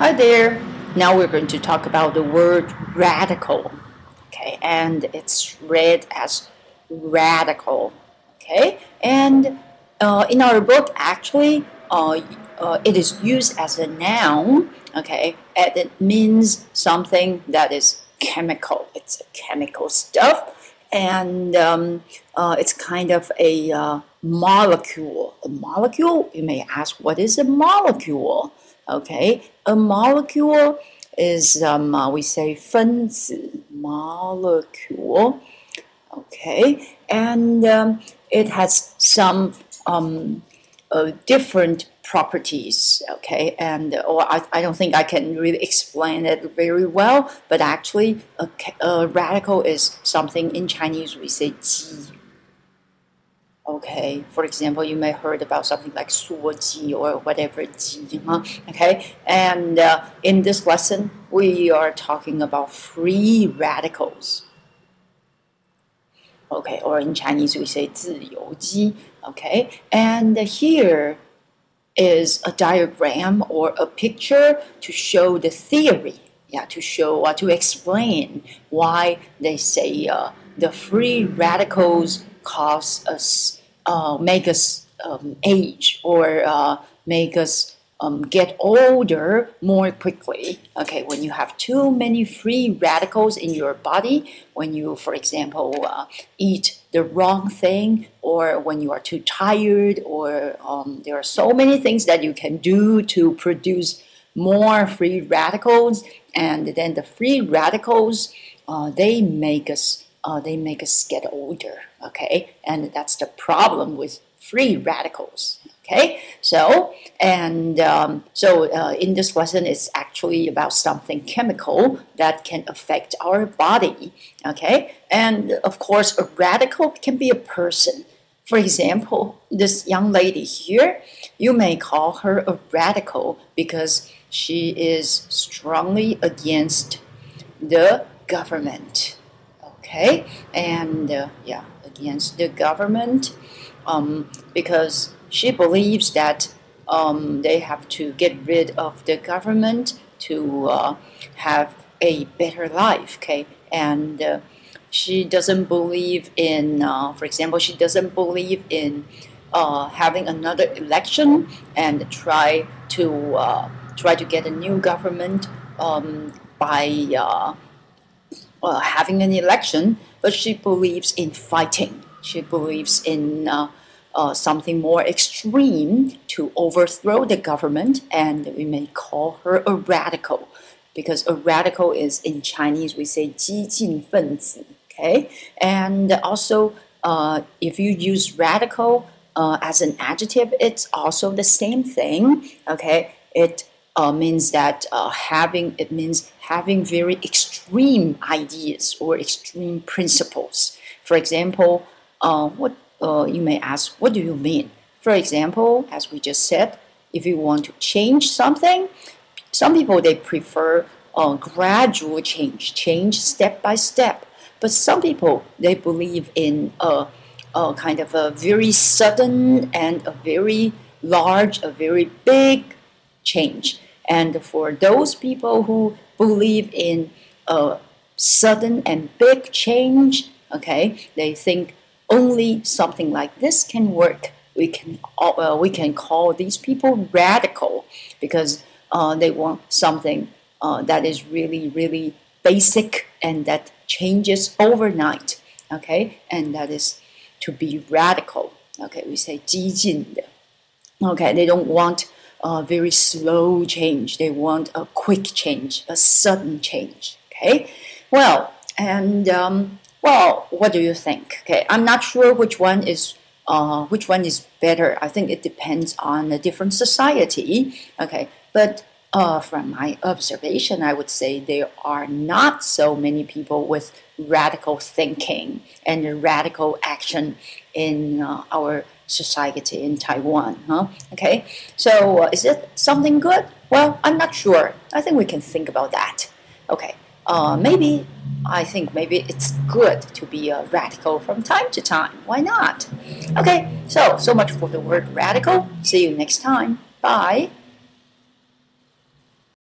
Hi there. Now we're going to talk about the word radical. Okay, and it's read as radical. Okay, and uh, in our book, actually, uh, uh, it is used as a noun. Okay, and it means something that is chemical. It's a chemical stuff, and um, uh, it's kind of a uh, molecule. A molecule. You may ask, what is a molecule? Okay, a molecule is um, uh, we say 分子 molecule. Okay, and um, it has some um, uh, different properties. Okay, and or I, I don't think I can really explain it very well, but actually, a, a radical is something in Chinese we say 基 Okay, for example, you may heard about something like 缩肌 or whatever 肌, huh? Okay, and uh, in this lesson, we are talking about free radicals. Okay, or in Chinese we say 自由基. Okay, and here is a diagram or a picture to show the theory. Yeah, to show, uh, to explain why they say uh, the free radicals cause us uh, make us um, age or uh, make us um, get older more quickly. Okay, when you have too many free radicals in your body, when you, for example, uh, eat the wrong thing, or when you are too tired, or um, there are so many things that you can do to produce more free radicals, and then the free radicals uh, they make us uh, they make us get older, okay? And that's the problem with free radicals, okay? So, and um, so uh, in this lesson, it's actually about something chemical that can affect our body, okay? And of course, a radical can be a person. For example, this young lady here, you may call her a radical because she is strongly against the government okay and uh, yeah against the government um, because she believes that um, they have to get rid of the government to uh, have a better life okay and uh, she doesn't believe in uh, for example she doesn't believe in uh, having another election and try to uh, try to get a new government um, by uh, having an election, but she believes in fighting. She believes in uh, uh, something more extreme to overthrow the government, and we may call her a radical, because a radical is in Chinese we say 激进分子. Okay, and also uh, if you use radical uh, as an adjective, it's also the same thing. Okay, it uh, means that uh, having it means having very extreme ideas or extreme principles. For example, uh, what uh, you may ask, what do you mean? For example, as we just said, if you want to change something, some people they prefer uh, gradual change, change step by step. But some people they believe in a, a kind of a very sudden and a very large, a very big change. And for those people who believe in a sudden and big change, okay, they think only something like this can work. We can uh, we can call these people radical because uh, they want something uh, that is really really basic and that changes overnight. Okay, and that is to be radical. Okay, we say 激进的. Okay, they don't want a very slow change. They want a quick change, a sudden change. Okay, well, and um, well, what do you think? Okay, I'm not sure which one is uh, which one is better. I think it depends on a different society. Okay, but uh, from my observation, I would say there are not so many people with radical thinking and radical action in uh, our society in Taiwan. Huh? Okay, so uh, is it something good? Well, I'm not sure. I think we can think about that. Okay, uh, maybe I think maybe it's good to be a radical from time to time. Why not? Okay, so so much for the word radical. See you next time. Bye.